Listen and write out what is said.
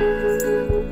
Música